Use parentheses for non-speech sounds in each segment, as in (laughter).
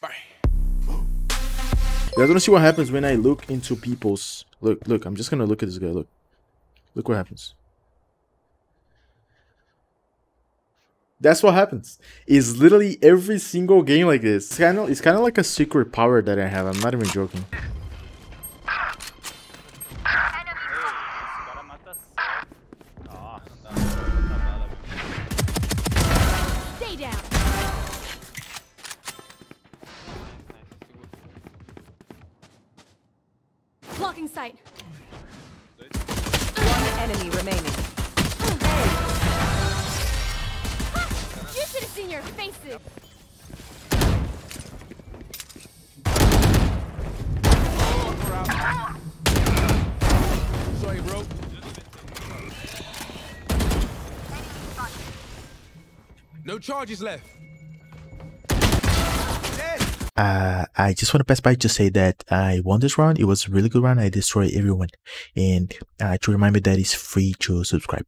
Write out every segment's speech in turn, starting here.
Bye. You're gonna see what happens when I look into people's. Look, look. I'm just gonna look at this guy. Look, look what happens. That's what happens. Is literally every single game like this. It's kind of, it's kind of like a secret power that I have. I'm not even joking. Enemy remaining. You should have seen your faces. Sorry, bro. No charges left. Uh, I just want to pass by to say that I won this round. It was a really good round. I destroyed everyone. And uh, to remind me that it's free to subscribe.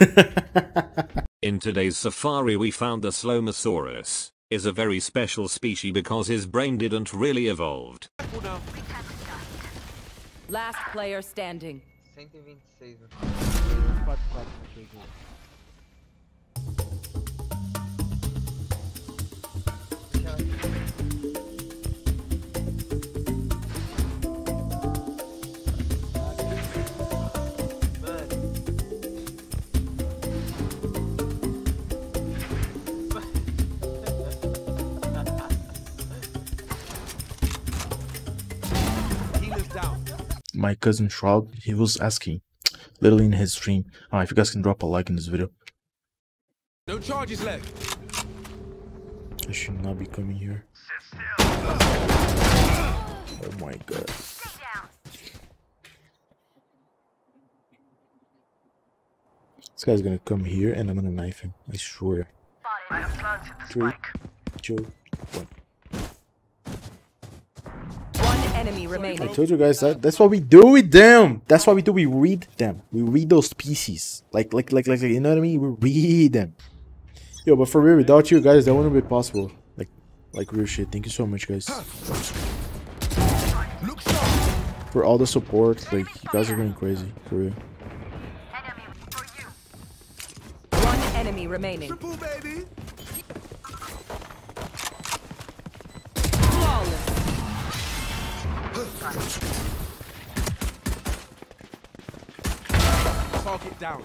(laughs) In today's safari we found the Slomosaurus is a very special species because his brain didn't really evolved. Last player standing. My cousin Shroud, he was asking, literally in his stream, uh, if you guys can drop a like in this video. No charges left. I should not be coming here. Oh my god. This guy's gonna come here and I'm gonna knife him. I swear. Three, two, one. One enemy I told you guys that that's what we do with them. That's what we do. We read them. We read those pieces. Like like like like, like you know what I mean? We read them. Yo, but for real, without you guys, that wouldn't be possible. Like like real shit. Thank you so much, guys. For all the support. Like you guys are going crazy. For real. One enemy remaining. Triple, baby. Target down.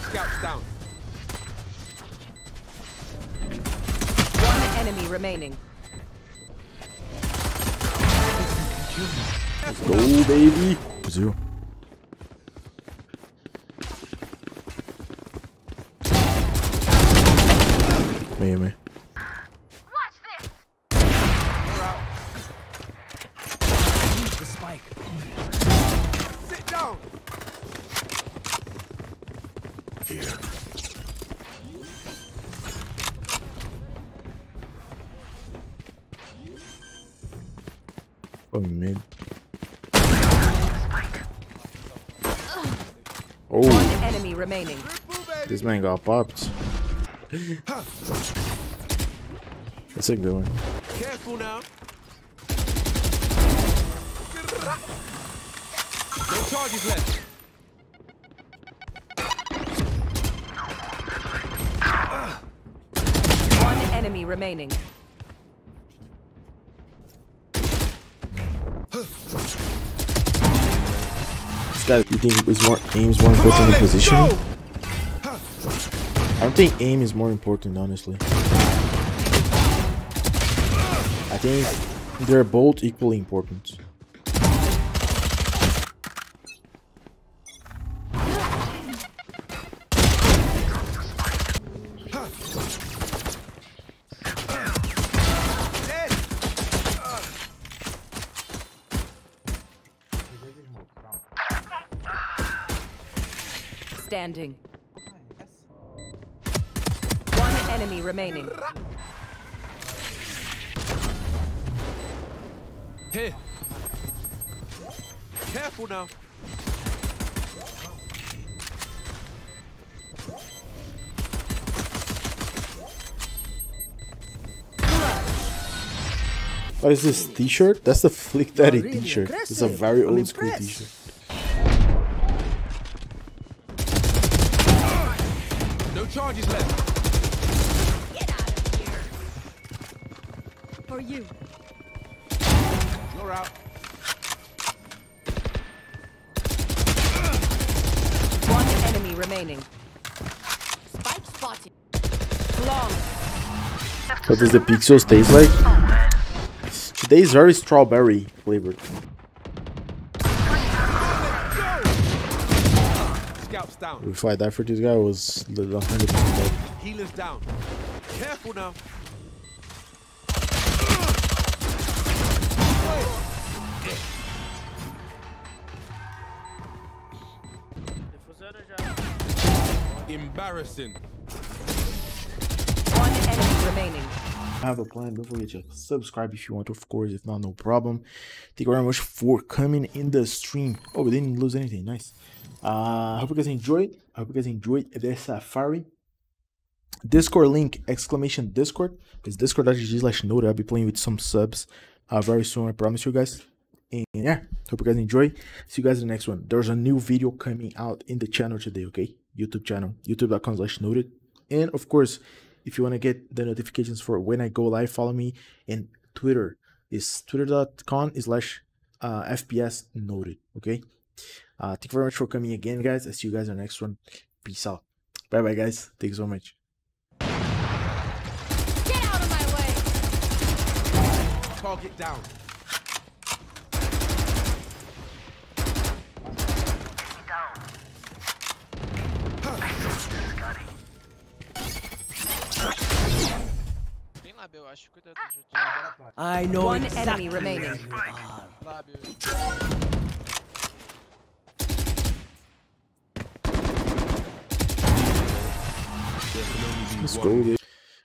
Scouts down. One enemy remaining. Let's go, baby. Zero. Man, man. Sit down. Oh, mid. One Oh, enemy remaining. This man got popped. That's a good one. Careful now. No charges left. One enemy remaining. This guy, you think is more aim is more important than positioning? I don't think aim is more important, honestly. Think they're both equally important. Standing. One enemy remaining. Here. Careful now. What is this t-shirt? That's the Flick Daddy t-shirt. It's a very old school t-shirt. No charges left. Get out of here. For you. You're out. One enemy remaining. Spike spotted. Long. What does the pixels taste like? Today is very strawberry flavored. Scouts down. If I die for this guy, I was 100% dead. Healers down. Careful now. Embarrassing. One enemy remaining. I have a plan. Don't forget to subscribe if you want, of course. If not, no problem. Thank you very much for coming in the stream. Oh, we didn't lose anything. Nice. Uh, I hope you guys enjoyed. I hope you guys enjoyed the safari. Discord link exclamation Discord is discord.gg slash node. I'll be playing with some subs uh, very soon. I promise you guys. And yeah, hope you guys enjoy. See you guys in the next one. There's a new video coming out in the channel today, okay? YouTube channel, youtube.com slash noted. And of course, if you want to get the notifications for when I go live, follow me. And Twitter is twitter.com slash uh, FPS noted, okay? Uh, thank you very much for coming again, guys. I'll see you guys in the next one. Peace out. Bye bye, guys. Thank you so much. Get out of my way. Target down. Tem eu acho. Cuidado, gente. I know One enemy remaining. Lábio. Let's go.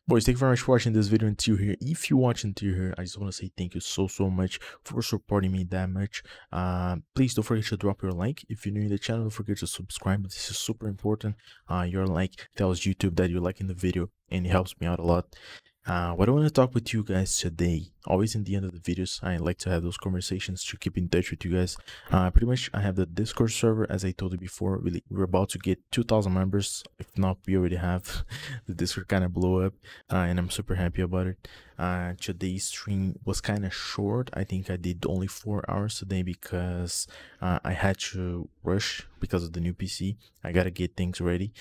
Boys, thank you very much for watching this video until here. If you watch until here, I just want to say thank you so, so much for supporting me that much. Uh, please don't forget to drop your like. If you're new to the channel, don't forget to subscribe. This is super important. Uh, your like tells YouTube that you're liking the video and it helps me out a lot. Uh, what I want to talk with you guys today, always in the end of the videos, I like to have those conversations to keep in touch with you guys. Uh, pretty much, I have the Discord server, as I told you before. Really, we're about to get 2,000 members. If not, we already have. (laughs) the Discord kind of blew up, uh, and I'm super happy about it. Uh, today's stream was kind of short. I think I did only four hours today because uh, I had to rush because of the new PC. I gotta get things ready.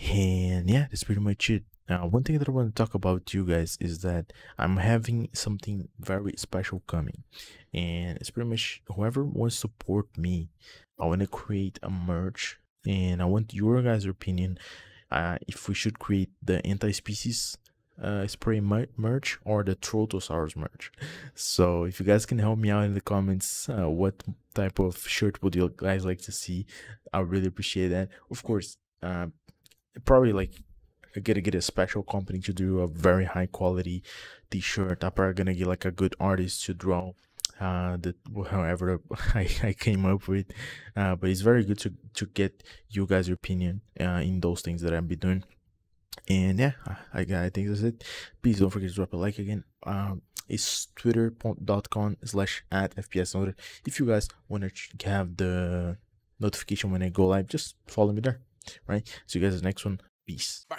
And yeah, that's pretty much it. Now, one thing that I want to talk about to you guys is that I'm having something very special coming, and it's pretty much whoever wants to support me. I want to create a merch, and I want your guys' opinion. Uh, if we should create the anti-species uh, spray mer- merch or the Trotosaurus merch. So, if you guys can help me out in the comments, uh, what type of shirt would you guys like to see? I really appreciate that. Of course, uh, probably like I gotta get a special company to do a very high quality t-shirt. I'm probably gonna get like a good artist to draw uh the however (laughs) I, I came up with. Uh but it's very good to to get you guys' opinion uh in those things that I'll be doing. And yeah, I, I think that's it. Please don't forget to drop a like again. Um it's twitter.com slash at fps. If you guys wanna have the notification when I go live, just follow me there. Right? See you guys in the next one. Peace. Bang.